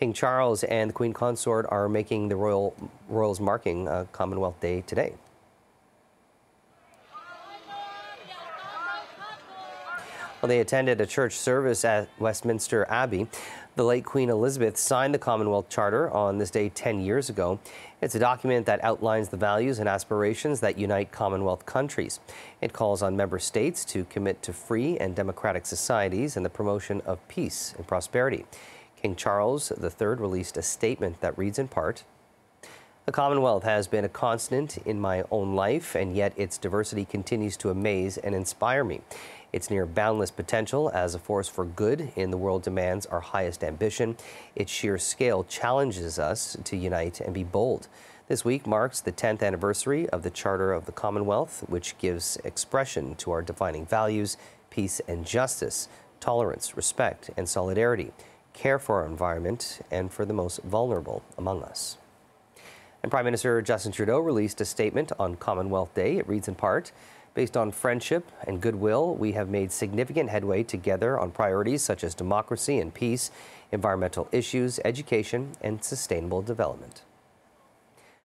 King Charles and the Queen Consort are making the Royal Royals marking uh, Commonwealth Day today. Well, they attended a church service at Westminster Abbey. The late Queen Elizabeth signed the Commonwealth Charter on this day 10 years ago. It's a document that outlines the values and aspirations that unite Commonwealth countries. It calls on member states to commit to free and democratic societies and the promotion of peace and prosperity. King Charles III released a statement that reads in part, the Commonwealth has been a constant in my own life, and yet its diversity continues to amaze and inspire me. Its near boundless potential as a force for good in the world demands our highest ambition. Its sheer scale challenges us to unite and be bold. This week marks the 10th anniversary of the Charter of the Commonwealth, which gives expression to our defining values peace and justice, tolerance, respect, and solidarity, care for our environment, and for the most vulnerable among us. And Prime Minister Justin Trudeau released a statement on Commonwealth Day. It reads in part Based on friendship and goodwill, we have made significant headway together on priorities such as democracy and peace, environmental issues, education, and sustainable development.